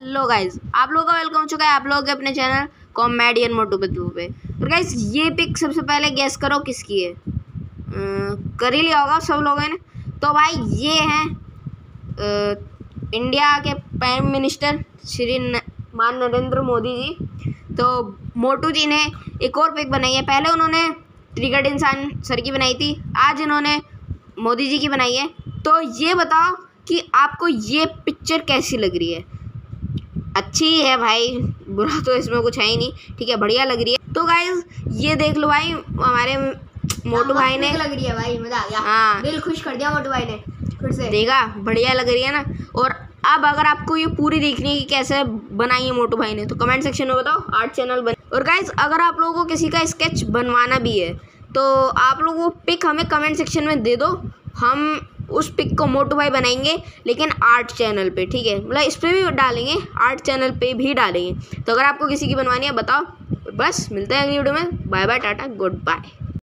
Hello guys आप लोगों का वेलकम हो चुका है आप लोग के अपने चैनल कॉमेडियन मोटू बदलू पे। और गाइज़ ये पिक सबसे पहले गैस करो किसकी है? कर ही लिया होगा सब लोगों ने। तो भाई, ये हैं इंडिया के प्राइम मिनिस्टर श्री मान नरेंद्र मोदी जी। तो मोटू जी ने एक और पिक बनाई है। पहले उन्होंने त्रिगढ़ इंसान सर की बनाई थी, आज इन्होंने मोदी जी की बनाई है। तो ये बताओ कि आपको ये पिक्चर कैसी लग रही है? अच्छी है भाई बुरा तो इसमें कुछ है ही नहीं ठीक है बढ़िया लग रही है। तो गाइज़ ये देख लो भाई हमारे मोटू भाई ने लग रही है भाई मज़ा आ गया हाँ। दिल खुश कर दिया मोटू भाई ने फिर से। देखा बढ़िया लग रही है ना? और अब अगर आपको ये पूरी देखनी है कि कैसे बनाई है मोटू भाई ने तो कमेंट सेक्शन में बताओ आर्ट चैनल बन और गाइज़ अगर आप लोगों को किसी का स्केच बनवाना भी है तो आप लोग वो पिक हमें कमेंट सेक्शन में दे दो हम उस पिक को मोटू भाई बनाएँगे, लेकिन आर्ट चैनल पे, ठीक है? मतलब इस पर भी डालेंगे आर्ट चैनल पे भी डालेंगे। तो अगर आपको किसी की बनवानी है, बताओ। बस, मिलते हैं अगली वीडियो में। Bye bye tata goodbye